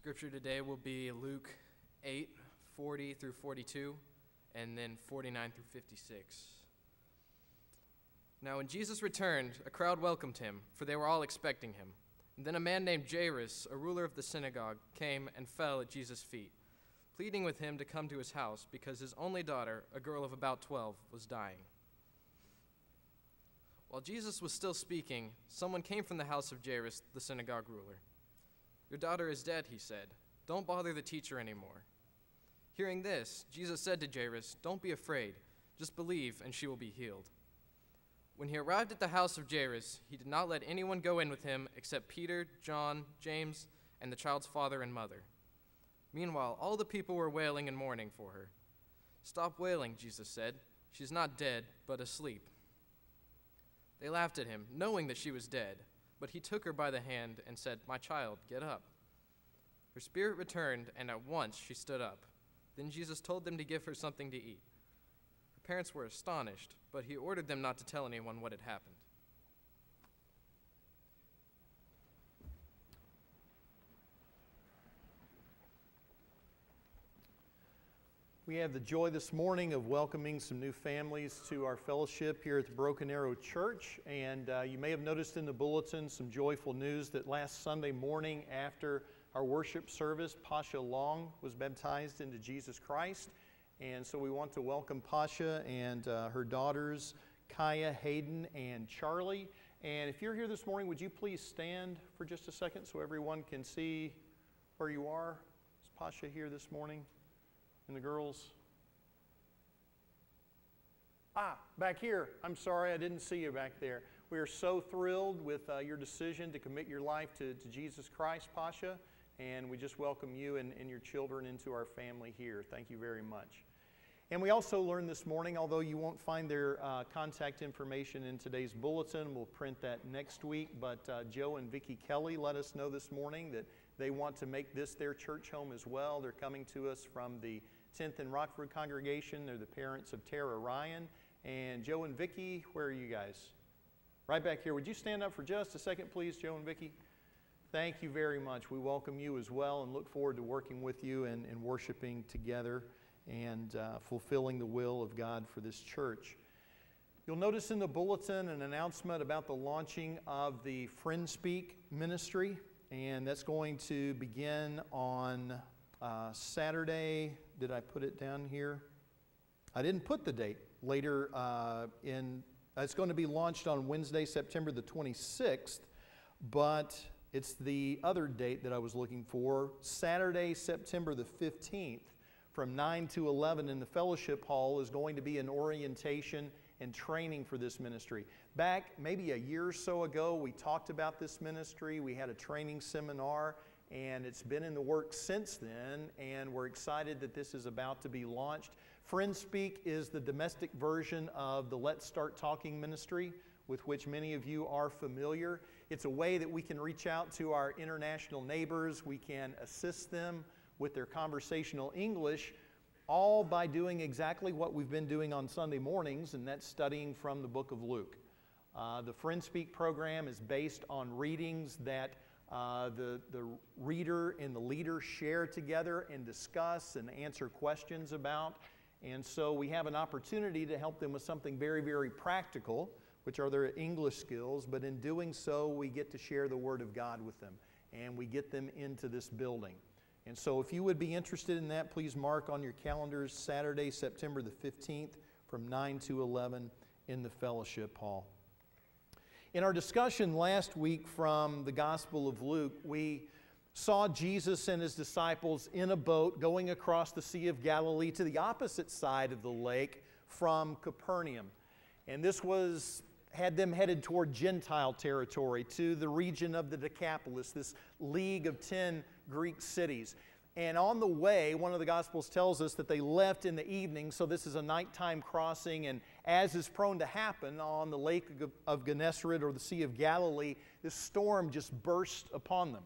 Scripture today will be Luke 8 40 through 42, and then 49 through 56. Now, when Jesus returned, a crowd welcomed him, for they were all expecting him. And then a man named Jairus, a ruler of the synagogue, came and fell at Jesus' feet, pleading with him to come to his house, because his only daughter, a girl of about 12, was dying. While Jesus was still speaking, someone came from the house of Jairus, the synagogue ruler. Your daughter is dead, he said. Don't bother the teacher anymore. Hearing this, Jesus said to Jairus, Don't be afraid, just believe, and she will be healed. When he arrived at the house of Jairus, he did not let anyone go in with him except Peter, John, James, and the child's father and mother. Meanwhile, all the people were wailing and mourning for her. Stop wailing, Jesus said. She's not dead, but asleep. They laughed at him, knowing that she was dead. But he took her by the hand and said, My child, get up. Her spirit returned, and at once she stood up. Then Jesus told them to give her something to eat. Her parents were astonished, but he ordered them not to tell anyone what had happened. We have the joy this morning of welcoming some new families to our fellowship here at the Broken Arrow Church. And uh, you may have noticed in the bulletin some joyful news that last Sunday morning after our worship service, Pasha Long was baptized into Jesus Christ. And so we want to welcome Pasha and uh, her daughters, Kaya, Hayden, and Charlie. And if you're here this morning, would you please stand for just a second so everyone can see where you are? Is Pasha here this morning? And the girls? Ah, back here. I'm sorry, I didn't see you back there. We are so thrilled with uh, your decision to commit your life to, to Jesus Christ, Pasha, and we just welcome you and, and your children into our family here. Thank you very much. And we also learned this morning, although you won't find their uh, contact information in today's bulletin, we'll print that next week. But uh, Joe and Vicki Kelly let us know this morning that they want to make this their church home as well. They're coming to us from the 10th and Rockford congregation. They're the parents of Tara Ryan. And Joe and Vicki, where are you guys? Right back here. Would you stand up for just a second, please, Joe and Vicki? Thank you very much. We welcome you as well and look forward to working with you and, and worshiping together and uh, fulfilling the will of God for this church. You'll notice in the bulletin an announcement about the launching of the Friend Speak ministry, and that's going to begin on uh, Saturday, did I put it down here? I didn't put the date. Later uh, in, it's going to be launched on Wednesday, September the 26th, but it's the other date that I was looking for, Saturday, September the 15th, from 9 to 11 in the fellowship hall is going to be an orientation and training for this ministry. Back maybe a year or so ago, we talked about this ministry. We had a training seminar and it's been in the works since then, and we're excited that this is about to be launched. Friend Speak is the domestic version of the Let's Start Talking ministry, with which many of you are familiar. It's a way that we can reach out to our international neighbors, we can assist them with their conversational English, all by doing exactly what we've been doing on Sunday mornings, and that's studying from the book of Luke. Uh, the Friend Speak program is based on readings that uh, the, the reader and the leader share together and discuss and answer questions about. And so we have an opportunity to help them with something very, very practical, which are their English skills. But in doing so, we get to share the Word of God with them and we get them into this building. And so if you would be interested in that, please mark on your calendars Saturday, September the 15th from 9 to 11 in the fellowship hall. In our discussion last week from the Gospel of Luke, we saw Jesus and his disciples in a boat going across the Sea of Galilee to the opposite side of the lake from Capernaum. And this was had them headed toward Gentile territory to the region of the Decapolis, this league of 10 Greek cities. And on the way, one of the Gospels tells us that they left in the evening, so this is a nighttime crossing. And as is prone to happen on the Lake of Gennesaret or the Sea of Galilee, this storm just burst upon them.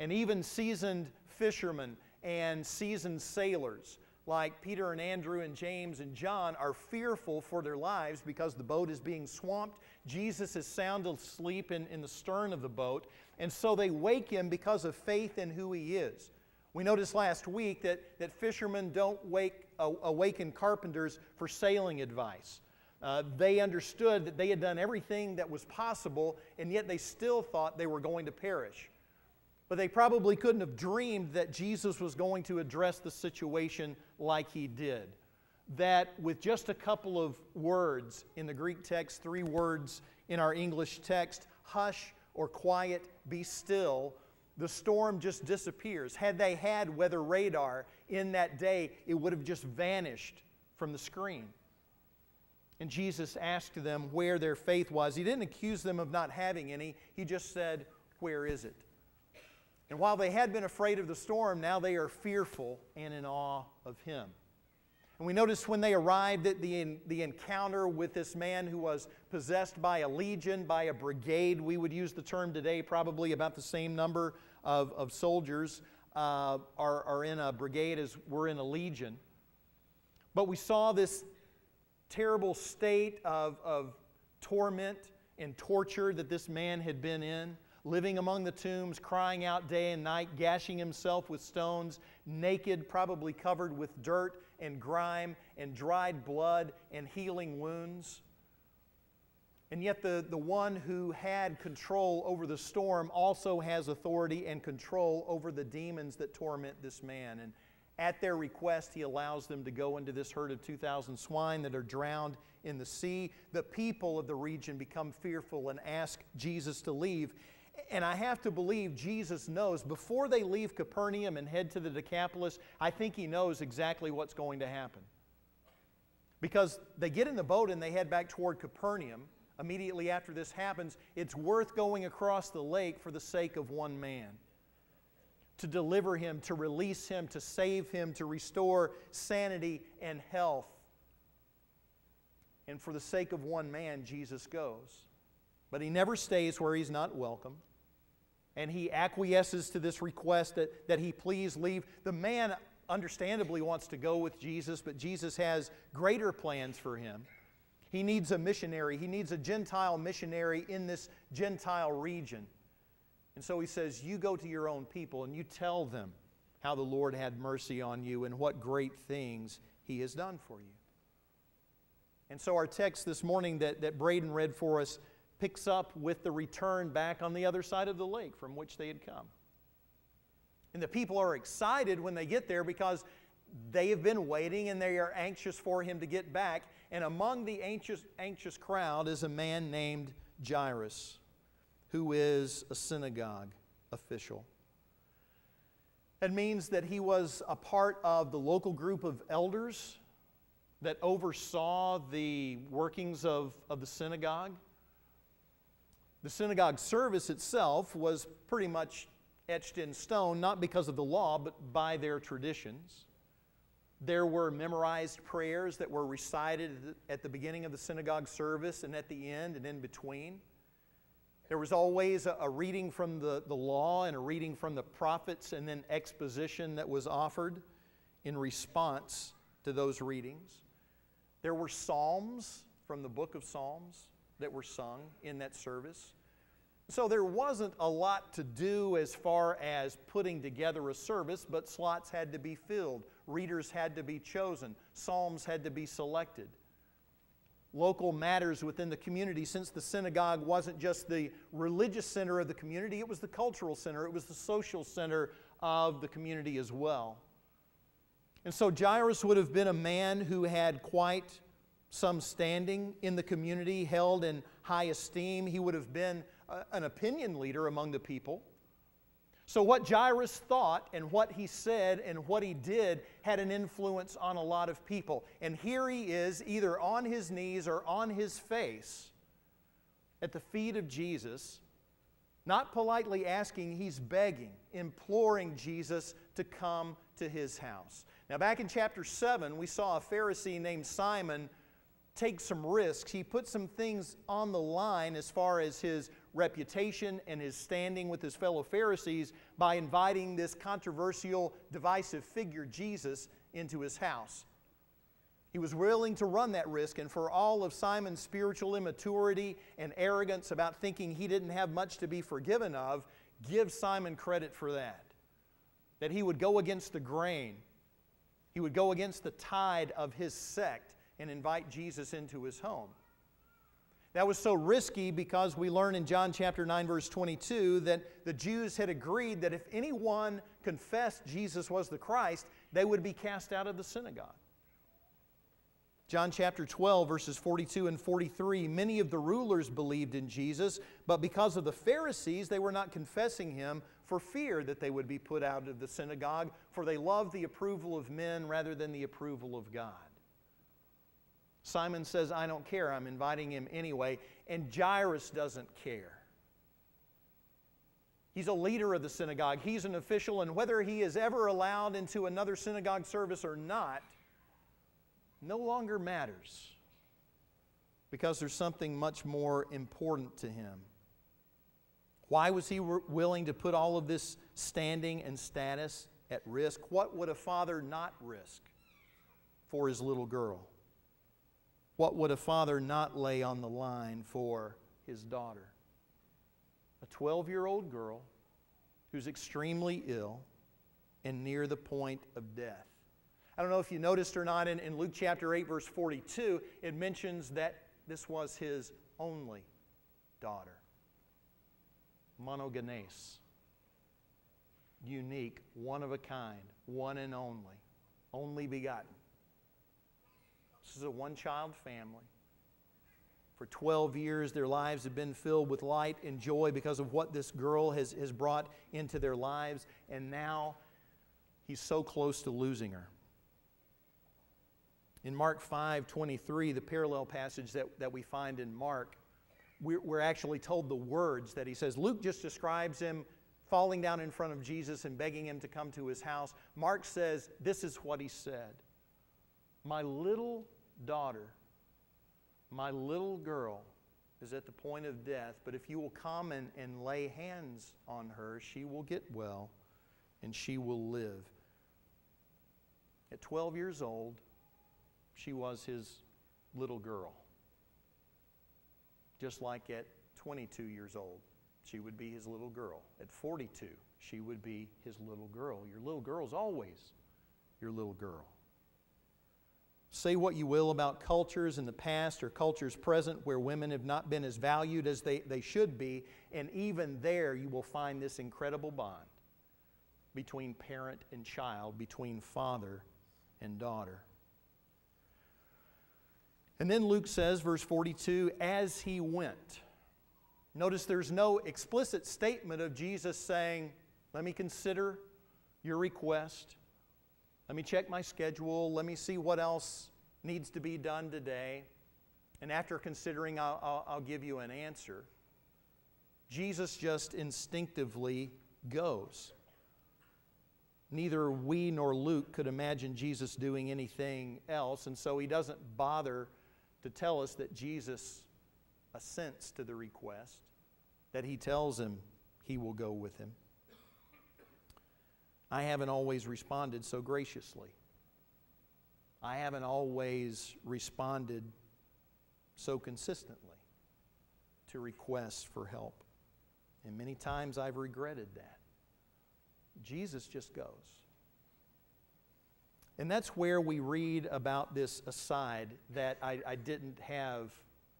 And even seasoned fishermen and seasoned sailors like Peter and Andrew and James and John, are fearful for their lives because the boat is being swamped. Jesus is sound asleep in, in the stern of the boat, and so they wake him because of faith in who he is. We noticed last week that, that fishermen don't wake, awaken carpenters for sailing advice. Uh, they understood that they had done everything that was possible, and yet they still thought they were going to perish. But they probably couldn't have dreamed that Jesus was going to address the situation like he did. That with just a couple of words in the Greek text, three words in our English text, hush or quiet, be still, the storm just disappears. Had they had weather radar in that day, it would have just vanished from the screen. And Jesus asked them where their faith was. He didn't accuse them of not having any, he just said, Where is it? And while they had been afraid of the storm, now they are fearful and in awe of him. And we notice when they arrived at the, the encounter with this man who was possessed by a legion, by a brigade, we would use the term today, probably about the same number of, of soldiers uh, are, are in a brigade as we're in a legion. But we saw this terrible state of, of torment and torture that this man had been in living among the tombs, crying out day and night, gashing himself with stones, naked, probably covered with dirt and grime and dried blood and healing wounds. And yet, the, the one who had control over the storm also has authority and control over the demons that torment this man. And at their request, he allows them to go into this herd of 2,000 swine that are drowned in the sea. The people of the region become fearful and ask Jesus to leave. And I have to believe Jesus knows before they leave Capernaum and head to the Decapolis, I think he knows exactly what's going to happen. Because they get in the boat and they head back toward Capernaum. Immediately after this happens, it's worth going across the lake for the sake of one man. To deliver him, to release him, to save him, to restore sanity and health. And for the sake of one man, Jesus goes. But he never stays where he's not welcome and he acquiesces to this request that, that he please leave. The man understandably wants to go with Jesus, but Jesus has greater plans for him. He needs a missionary, he needs a Gentile missionary in this Gentile region. And so he says, You go to your own people and you tell them how the Lord had mercy on you and what great things he has done for you. And so, our text this morning that, that Braden read for us picks up with the return back on the other side of the lake from which they had come. And the people are excited when they get there because they have been waiting and they are anxious for him to get back. And among the anxious, anxious crowd is a man named Jairus, who is a synagogue official. It means that he was a part of the local group of elders that oversaw the workings of, of the synagogue. The synagogue service itself was pretty much etched in stone, not because of the law, but by their traditions. There were memorized prayers that were recited at the beginning of the synagogue service and at the end and in between. There was always a, reading from the, the law and a reading from the prophets and then exposition that was offered in response to those readings. There were psalms from the book of Psalms that were sung in that service. So there wasn't a lot to do as far as putting together a service, but slots had to be filled, readers had to be chosen, psalms had to be selected. Local matters within the community, since the synagogue wasn't just the religious center of the community, it was the cultural center, it was the social center of the community as well. And so Jairus would have been a man who had quite some standing in the community, held in high esteem. He would have been uh, an opinion leader among the people. So, what Jairus thought and what he said and what he did had an influence on a lot of people. And here he is, either on his knees or on his face at the feet of Jesus, not politely asking, he's begging, imploring Jesus to come to his house. Now, back in chapter 7, we saw a Pharisee named Simon take some risks. He put some things on the line as far as his reputation and his standing with his fellow Pharisees by inviting this controversial, divisive figure, Jesus, into his house. He was willing to run that risk, and for all of Simon's spiritual immaturity and arrogance about thinking he didn't have much to be forgiven of, give Simon credit for that. That he would go against the grain, he would go against the tide of his sect and invite Jesus into his home. That was so risky because we learn in John chapter 9, verse 22, that the Jews had agreed that if anyone confessed Jesus was the Christ, they would be cast out of the synagogue. John chapter 12, verses 42 and 43 many of the rulers believed in Jesus, but because of the Pharisees, they were not confessing him for fear that they would be put out of the synagogue, for they loved the approval of men rather than the approval of God. Simon says, I don't care, I'm inviting him anyway, and Jairus doesn't care. He's a leader of the synagogue, he's an official, and whether he is ever allowed into another synagogue service or not, no longer matters because there's something much more important to him. Why was he willing to put all of this standing and status at risk? What would a father not risk for his little girl? What would a father not lay on the line for his daughter? A 12 year old girl who's extremely ill and near the point of death. I don't know if you noticed or not, in, in Luke chapter 8, verse 42, it mentions that this was his only daughter. Monogenes. Unique, one of a kind, one and only, only begotten. Is a one child family. For 12 years, their lives have been filled with light and joy because of what this girl has, has brought into their lives, and now he's so close to losing her. In Mark 5 23, the parallel passage that, that we find in Mark, we're, we're actually told the words that he says. Luke just describes him falling down in front of Jesus and begging him to come to his house. Mark says, This is what he said My little daughter, my little girl is at the point of death, but if you will come and, and lay hands on her, she will get well and she will live. At 12 years old, she was his little girl. Just like at 22 years old, she would be his little girl. At 42, she would be his little girl. Your little girl is always your little girl. Say what you will about cultures in the past or cultures present where women have not been as valued as they, they should be, and even there you will find this incredible bond between parent and child, between father and daughter. And then Luke says, verse 42, as he went. Notice there's no explicit statement of Jesus saying, Let me consider your request. Let me check my schedule. Let me see what else needs to be done today. And after considering, I'll, I'll, I'll give you an answer. Jesus just instinctively goes. Neither we nor Luke could imagine Jesus doing anything else, and so he doesn't bother to tell us that Jesus assents to the request, that he tells him he will go with him. I haven't always responded so graciously. I haven't always responded so consistently to requests for help. And many times I've regretted that. Jesus just goes. And that's where we read about this aside that I, I didn't have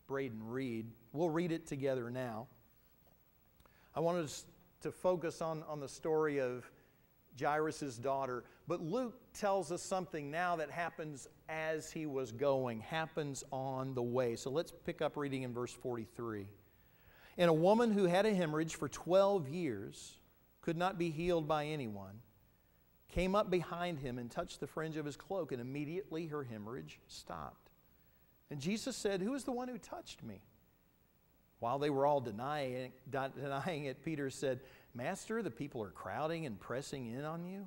Braden read. We'll read it together now. I wanted us to focus on, on the story of Jairus' daughter, but Luke tells us something now that happens as he was going, happens on the way. So let's pick up reading in verse 43. And a woman who had a hemorrhage for 12 years could not be healed by anyone came up behind him and touched the fringe of his cloak, and immediately her hemorrhage stopped. And Jesus said, Who is the one who touched me? While they were all denying, denying it, Peter said, Master, the people are crowding and pressing in on you.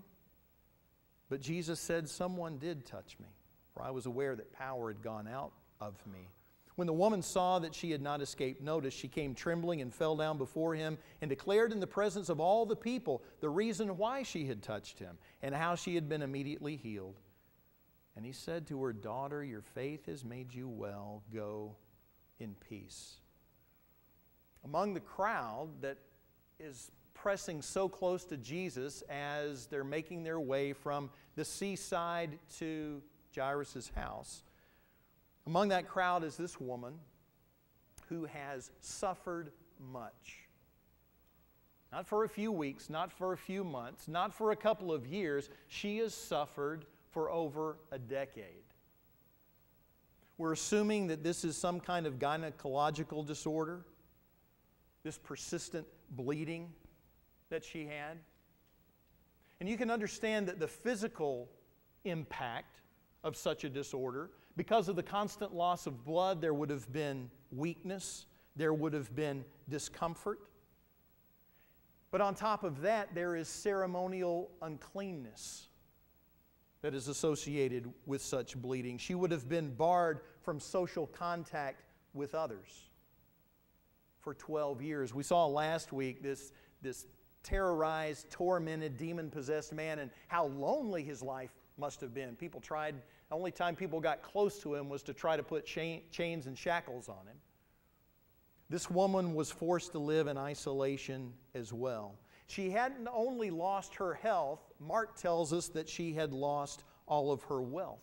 But Jesus said, Someone did touch me, for I was aware that power had gone out of me. When the woman saw that she had not escaped notice, she came trembling and fell down before him and declared in the presence of all the people the reason why she had touched him and how she had been immediately healed. And he said to her, Daughter, your faith has made you well. Go in peace. Among the crowd that is pressing so close to Jesus as they're making their way from the seaside to Jairus' house, among that crowd is this woman who has suffered much. Not for a few weeks, not for a few months, not for a couple of years. She has suffered for over a decade. We're assuming that this is some kind of gynecological disorder, this persistent bleeding that she had. And you can understand that the physical impact of such a disorder, because of the constant loss of blood, there would have been weakness, there would have been discomfort. But on top of that, there is ceremonial uncleanness that is associated with such bleeding. She would have been barred from social contact with others for 12 years. We saw last week this, this terrorized, tormented, demon possessed man and how lonely his life must have been. People tried, the only time people got close to him was to try to put chain, chains and shackles on him. This woman was forced to live in isolation as well. She hadn't only lost her health, Mark tells us that she had lost all of her wealth.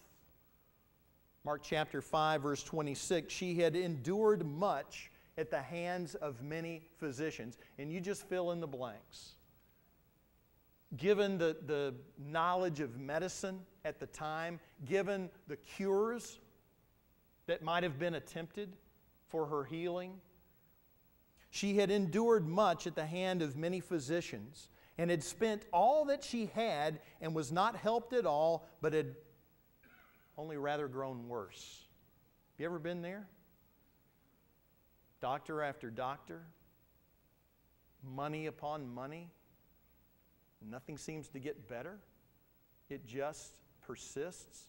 Mark chapter 5, verse 26 she had endured much at the hands of many physicians. And you just fill in the blanks. Given the, the knowledge of medicine at the time, given the cures that might have been attempted for her healing, she had endured much at the hand of many physicians and had spent all that she had and was not helped at all, but had only rather grown worse. Have you ever been there? Doctor after doctor, money upon money, nothing seems to get better. It just persists.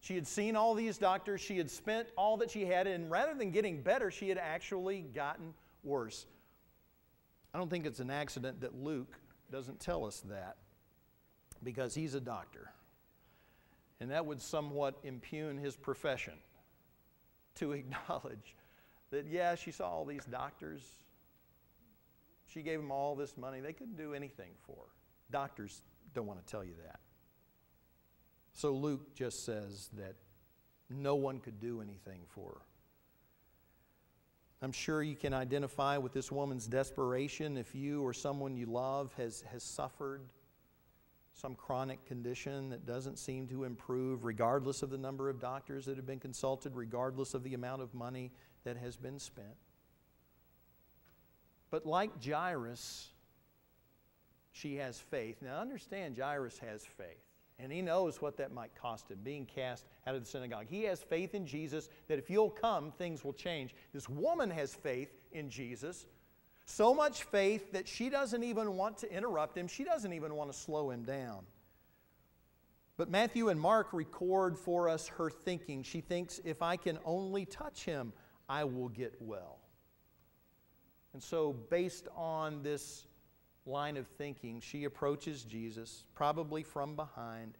She had seen all these doctors, she had spent all that she had, and rather than getting better, she had actually gotten worse. I don't think it's an accident that Luke doesn't tell us that because he's a doctor. And that would somewhat impugn his profession to acknowledge that, yeah, she saw all these doctors. She gave them all this money. They couldn't do anything for her. Doctors don't want to tell you that. So Luke just says that no one could do anything for her. I'm sure you can identify with this woman's desperation if you or someone you love has, has suffered some chronic condition that doesn't seem to improve, regardless of the number of doctors that have been consulted, regardless of the amount of money that has been spent. But like Jairus, she has faith. Now, understand, Jairus has faith. And he knows what that might cost him, being cast out of the synagogue. He has faith in Jesus that if you'll come, things will change. This woman has faith in Jesus, so much faith that she doesn't even want to interrupt him, she doesn't even want to slow him down. But Matthew and Mark record for us her thinking. She thinks, if I can only touch him, I will get well. And so, based on this line of thinking, she approaches Jesus, probably from behind,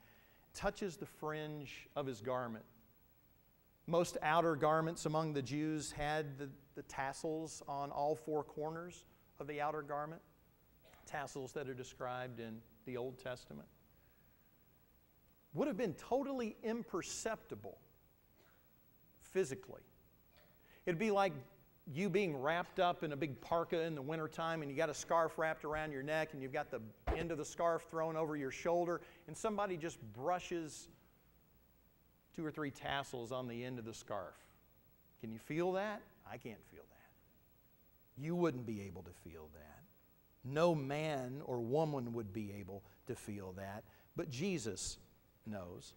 touches the fringe of his garment. Most outer garments among the Jews had the, the tassels on all four corners of the outer garment, tassels that are described in the Old Testament. Would have been totally imperceptible physically. It'd be like you being wrapped up in a big parka in the wintertime and you got a scarf wrapped around your neck and you've got the end of the scarf thrown over your shoulder and somebody just brushes two or three tassels on the end of the scarf. Can you feel that? I can't feel that. You wouldn't be able to feel that. No man or woman would be able to feel that, but Jesus knows.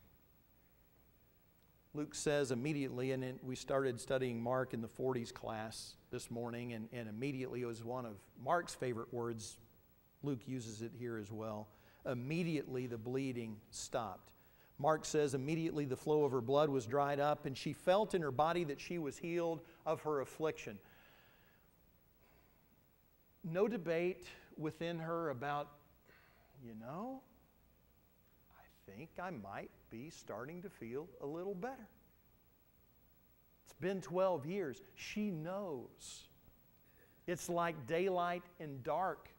Luke says immediately, and we started studying Mark in the 40s class this morning, and, and immediately it was one of Mark's favorite words. Luke uses it here as well. Immediately the bleeding stopped. Mark says, immediately the flow of her blood was dried up, and she felt in her body that she was healed of her affliction. No debate within her about, you know, think I might be starting to feel a little better. It's been 12 years. She knows. It's like daylight and dark.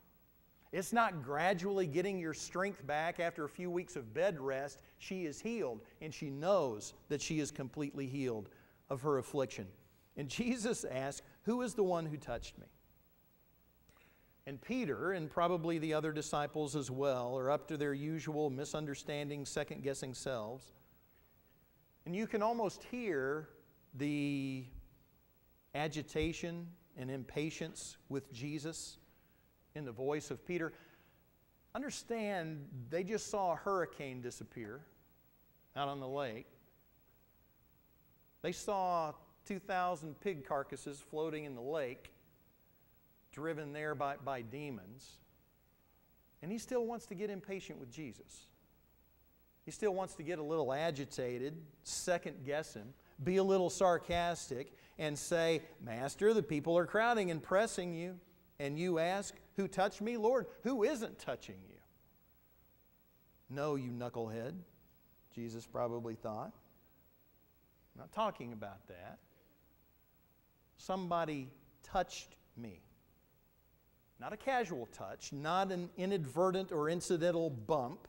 It's not gradually getting your strength back after a few weeks of bed rest. She is healed, and she knows that she is completely healed of her affliction. And Jesus asked, Who is the one who touched me? And Peter, and probably the other disciples as well, are up to their usual misunderstanding, second guessing selves. And you can almost hear the agitation and impatience with Jesus in the voice of Peter. Understand, they just saw a hurricane disappear out on the lake. They saw 2,000 pig carcasses floating in the lake, driven there by, by demons. And he still wants to get impatient with Jesus. He still wants to get a little agitated, second guess him, be a little sarcastic, and say, Master, the people are crowding and pressing you. And you ask, Who touched me? Lord, who isn't touching you? No, you knucklehead, Jesus probably thought. I'm not talking about that. Somebody touched me. Not a casual touch, not an inadvertent or incidental bump.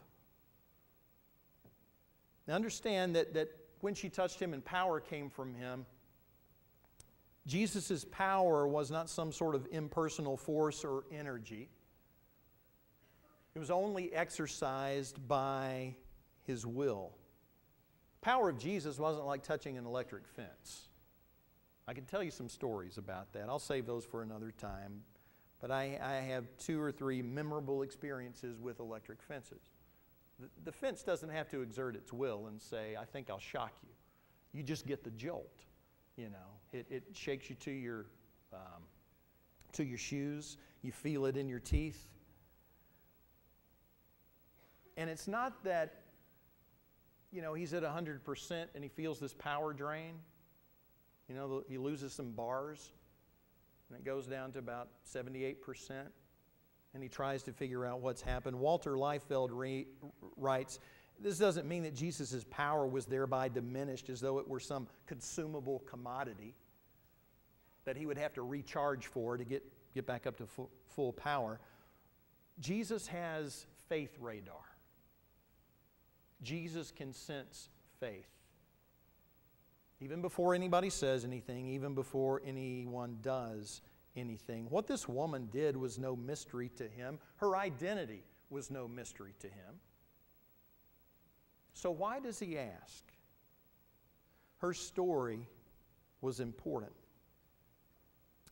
Now understand that, that when she touched him and power came from him, Jesus' power was not some sort of impersonal force or energy. It was only exercised by his will. Power of Jesus wasn't like touching an electric fence. I can tell you some stories about that. I'll save those for another time. But I, I have two or three memorable experiences with electric fences. The, the fence doesn't have to exert its will and say, I think I'll shock you. You just get the jolt. You know, it, it shakes you to your, um, to your shoes. You feel it in your teeth. And it's not that, you know, he's at 100% and he feels this power drain. You know, he loses some bars and it goes down to about 78%. And he tries to figure out what's happened. Walter Liefeld re- writes, this doesn't mean that Jesus' power was thereby diminished as though it were some consumable commodity that he would have to recharge for to get, get back up to full, full power. Jesus has faith radar. Jesus can sense faith. Even before anybody says anything, even before anyone does anything. What this woman did was no mystery to him. Her identity was no mystery to him. So, why does he ask? Her story was important.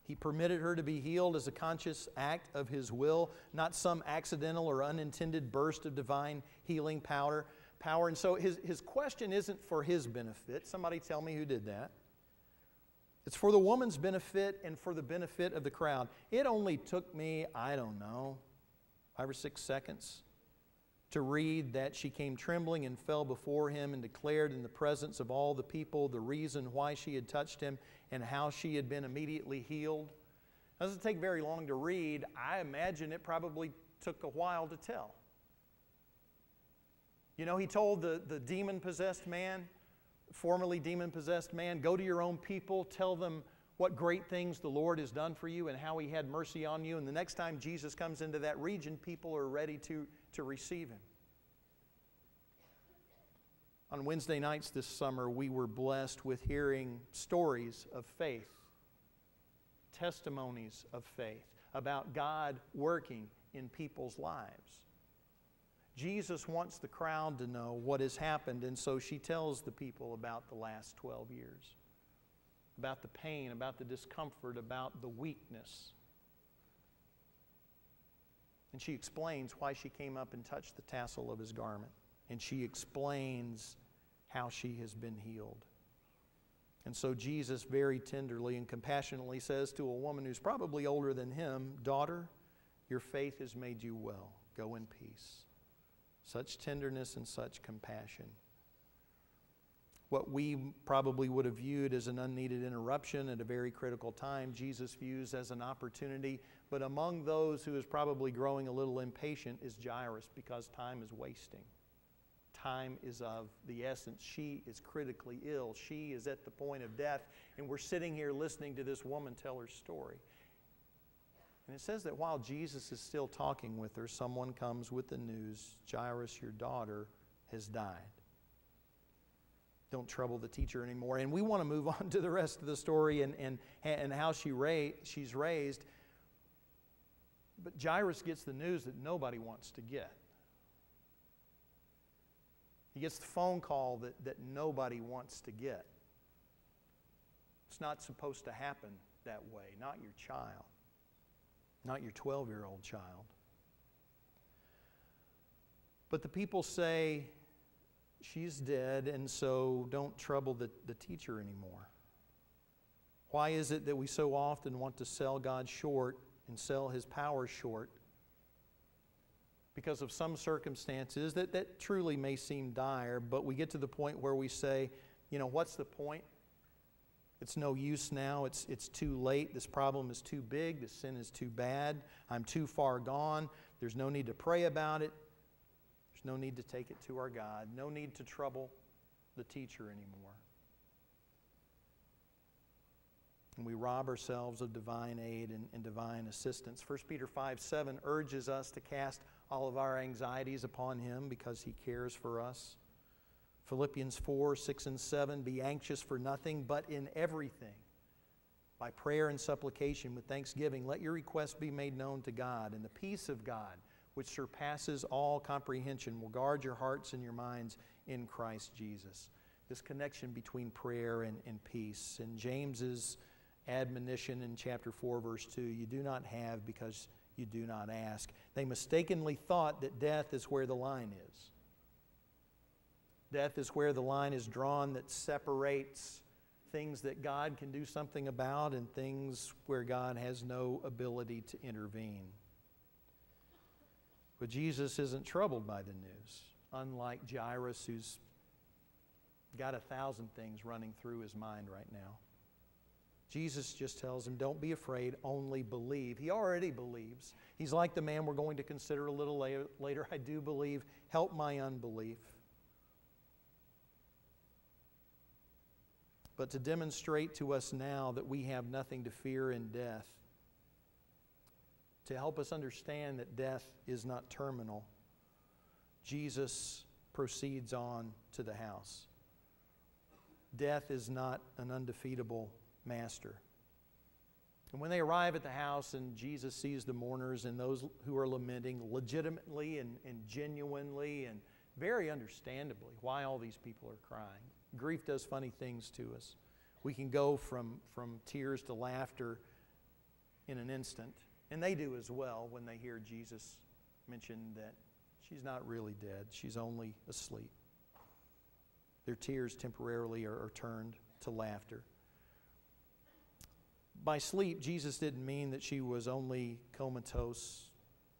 He permitted her to be healed as a conscious act of his will, not some accidental or unintended burst of divine healing power. Power. And so his, his question isn't for his benefit. Somebody tell me who did that. It's for the woman's benefit and for the benefit of the crowd. It only took me, I don't know, five or six seconds to read that she came trembling and fell before him and declared in the presence of all the people the reason why she had touched him and how she had been immediately healed. It doesn't take very long to read. I imagine it probably took a while to tell. You know, he told the, the demon possessed man, formerly demon possessed man, go to your own people, tell them what great things the Lord has done for you and how he had mercy on you. And the next time Jesus comes into that region, people are ready to to receive Him. On Wednesday nights this summer, we were blessed with hearing stories of faith, testimonies of faith about God working in people's lives. Jesus wants the crowd to know what has happened, and so she tells the people about the last 12 years about the pain, about the discomfort, about the weakness and she explains why she came up and touched the tassel of his garment. And she explains how she has been healed. And so Jesus very tenderly and compassionately says to a woman who's probably older than him, Daughter, your faith has made you well. Go in peace. Such tenderness and such compassion. What we probably would have viewed as an unneeded interruption at a very critical time, Jesus views as an opportunity but among those who is probably growing a little impatient is Jairus because time is wasting. Time is of the essence. She is critically ill. She is at the point of death. And we're sitting here listening to this woman tell her story. And it says that while Jesus is still talking with her, someone comes with the news Jairus, your daughter, has died. Don't trouble the teacher anymore. And we want to move on to the rest of the story and, and, and how she ra- she's raised. But Jairus gets the news that nobody wants to get. He gets the phone call that, that nobody wants to get. It's not supposed to happen that way, not your child not your 12 year old child. But the people say, She's dead, and so don't trouble the, the teacher anymore. Why is it that we so often want to sell God short and sell His power short? Because of some circumstances that, that truly may seem dire, but we get to the point where we say, you know, what's the point? It's no use now. It's, it's too late. This problem is too big. This sin is too bad. I'm too far gone. There's no need to pray about it. There's no need to take it to our God. No need to trouble the teacher anymore. And we rob ourselves of divine aid and, and divine assistance. 1 Peter 5 7 urges us to cast all of our anxieties upon Him because He cares for us. Philippians 4 6 and 7 Be anxious for nothing, but in everything. By prayer and supplication with thanksgiving, let your requests be made known to God, and the peace of God, which surpasses all comprehension, will guard your hearts and your minds in Christ Jesus. This connection between prayer and, and peace. And James's admonition in chapter 4, verse 2 you do not have because you do not ask. They mistakenly thought that death is where the line is. Death is where the line is drawn that separates things that God can do something about and things where God has no ability to intervene. But Jesus isn't troubled by the news, unlike Jairus, who's got a thousand things running through his mind right now. Jesus just tells him, Don't be afraid, only believe. He already believes. He's like the man we're going to consider a little later. I do believe. Help my unbelief. But to demonstrate to us now that we have nothing to fear in death, to help us understand that death is not terminal, Jesus proceeds on to the house. Death is not an undefeatable master. And when they arrive at the house and Jesus sees the mourners and those who are lamenting legitimately and, and genuinely and very understandably why all these people are crying, grief does funny things to us. We can go from, from tears to laughter in an instant. And they do as well when they hear Jesus mention that she's not really dead, she's only asleep. Their tears temporarily are, are turned to laughter. By sleep, Jesus didn't mean that she was only comatose.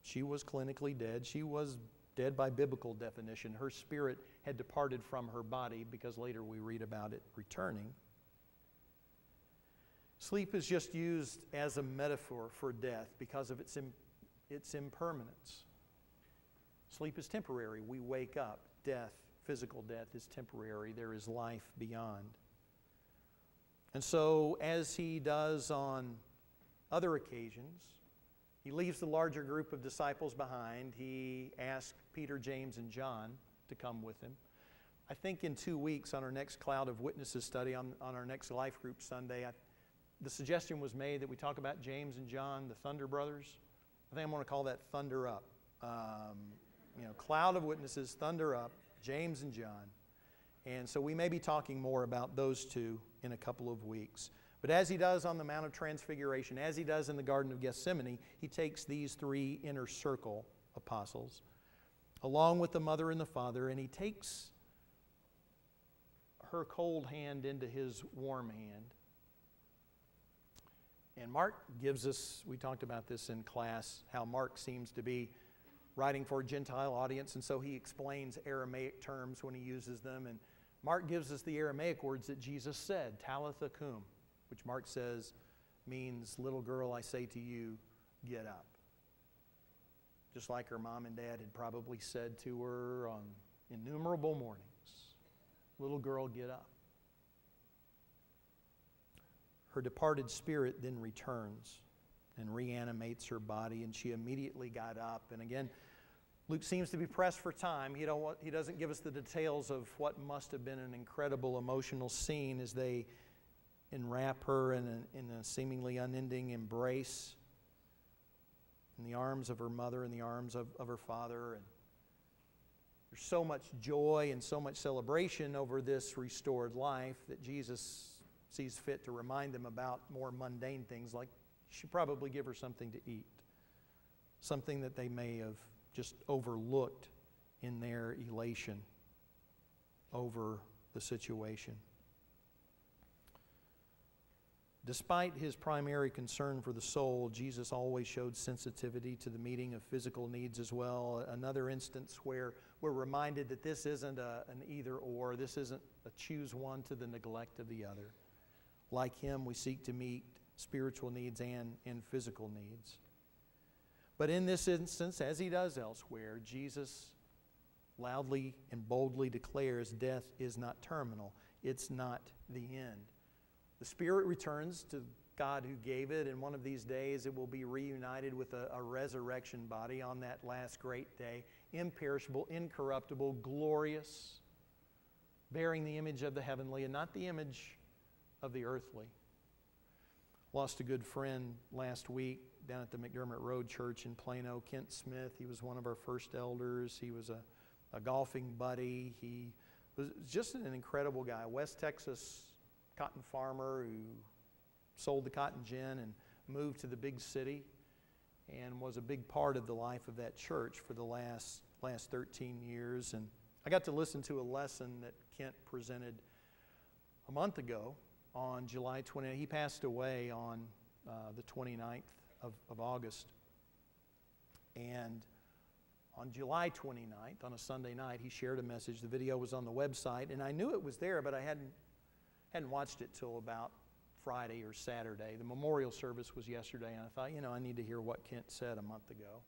She was clinically dead. She was dead by biblical definition. Her spirit had departed from her body because later we read about it returning. Sleep is just used as a metaphor for death because of its, Im- its impermanence. Sleep is temporary. We wake up. Death, physical death, is temporary. There is life beyond. And so, as he does on other occasions, he leaves the larger group of disciples behind. He asks Peter, James, and John to come with him. I think in two weeks on our next Cloud of Witnesses study, on, on our next Life Group Sunday, I, the suggestion was made that we talk about James and John, the Thunder Brothers. I think I'm going to call that Thunder Up. Um, you know, Cloud of Witnesses, Thunder Up, James and John. And so we may be talking more about those two in a couple of weeks. But as he does on the Mount of Transfiguration, as he does in the Garden of Gethsemane, he takes these three inner circle apostles along with the mother and the father, and he takes her cold hand into his warm hand. And Mark gives us, we talked about this in class, how Mark seems to be writing for a Gentile audience, and so he explains Aramaic terms when he uses them. And Mark gives us the Aramaic words that Jesus said, Talitha cum, which Mark says means, Little girl, I say to you, get up just like her mom and dad had probably said to her on innumerable mornings. Little girl, get up. Her departed spirit then returns and reanimates her body, and she immediately got up. And again, Luke seems to be pressed for time. He, don't, he doesn't give us the details of what must have been an incredible emotional scene as they enwrap her in a, in a seemingly unending embrace in the arms of her mother, in the arms of, of her father. And there's so much joy and so much celebration over this restored life that Jesus sees fit to remind them about more mundane things like you should probably give her something to eat, something that they may have just overlooked in their elation over the situation. Despite his primary concern for the soul, Jesus always showed sensitivity to the meeting of physical needs as well. Another instance where we're reminded that this isn't a, an either or, this isn't a choose one to the neglect of the other. Like him, we seek to meet spiritual needs and, and physical needs. But in this instance, as he does elsewhere, Jesus loudly and boldly declares death is not terminal, it's not the end. The spirit returns to God who gave it, and one of these days it will be reunited with a, a, resurrection body on that last great day, imperishable, incorruptible, glorious, bearing the image of the heavenly and not the image of the earthly. Lost a good friend last week down at the McDermott Road Church in Plano, Kent Smith. He was one of our first elders. He was a, a golfing buddy. He was just an incredible guy. West Texas cotton farmer who sold the cotton gin and moved to the big city and was a big part of the life of that church for the last, last 13 years. And I got to listen to a lesson that Kent presented a month ago on July 20. He passed away on uh, the 29th of, of August. And on July 29th, on a Sunday night, he shared a message. The video was on the website, and I knew it was there, but I hadn't hadn't watched it till about Friday or Saturday. The memorial service was yesterday, and I thought, you know, I need to hear what Kent said a month ago.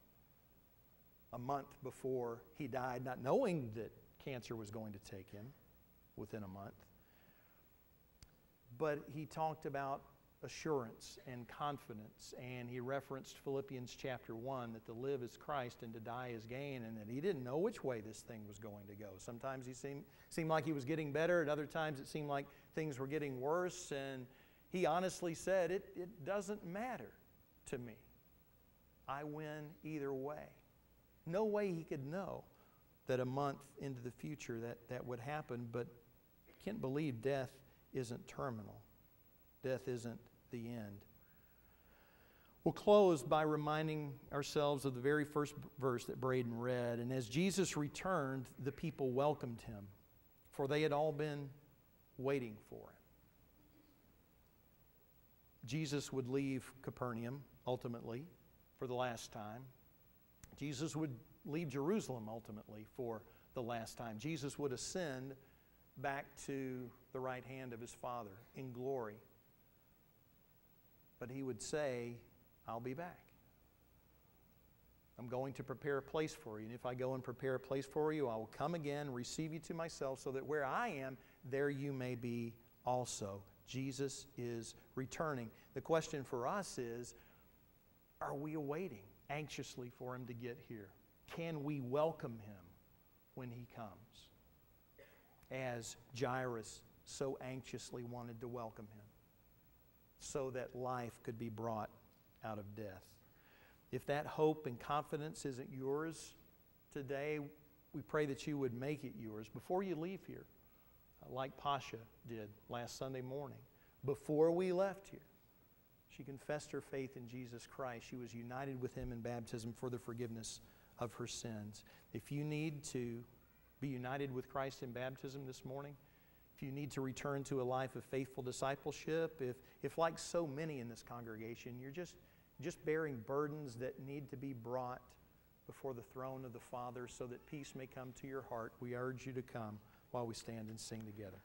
A month before he died, not knowing that cancer was going to take him within a month. But he talked about assurance and confidence, and he referenced Philippians chapter 1 that to live is Christ and to die is gain, and that he didn't know which way this thing was going to go. Sometimes he seemed, seemed like he was getting better, at other times it seemed like things were getting worse, and he honestly said, It, it doesn't matter to me. I win either way. No way he could know that a month into the future that, that would happen, but Kent believe death isn't terminal. Death isn't the end. We'll close by reminding ourselves of the very first verse that Braden read. And as Jesus returned, the people welcomed him, for they had all been waiting for him. Jesus would leave Capernaum ultimately for the last time. Jesus would leave Jerusalem ultimately for the last time. Jesus would ascend back to the right hand of his Father in glory. But he would say, I'll be back. I'm going to prepare a place for you. And if I go and prepare a place for you, I will come again, receive you to myself, so that where I am, there you may be also. Jesus is returning. The question for us is are we awaiting anxiously for him to get here? Can we welcome him when he comes? As Jairus so anxiously wanted to welcome him, so that life could be brought out of death. If that hope and confidence isn't yours today, we pray that you would make it yours before you leave here uh, like Pasha did last Sunday morning. Before we left here, she confessed her faith in Jesus Christ. She was united with him in baptism for the forgiveness of her sins. If you need to be united with Christ in baptism this morning, if you need to return to a life of faithful discipleship, if, if like so many in this congregation, you're just, just bearing burdens that need to be brought before the throne of the Father so that peace may come to your heart, we urge you to come while we stand and sing together.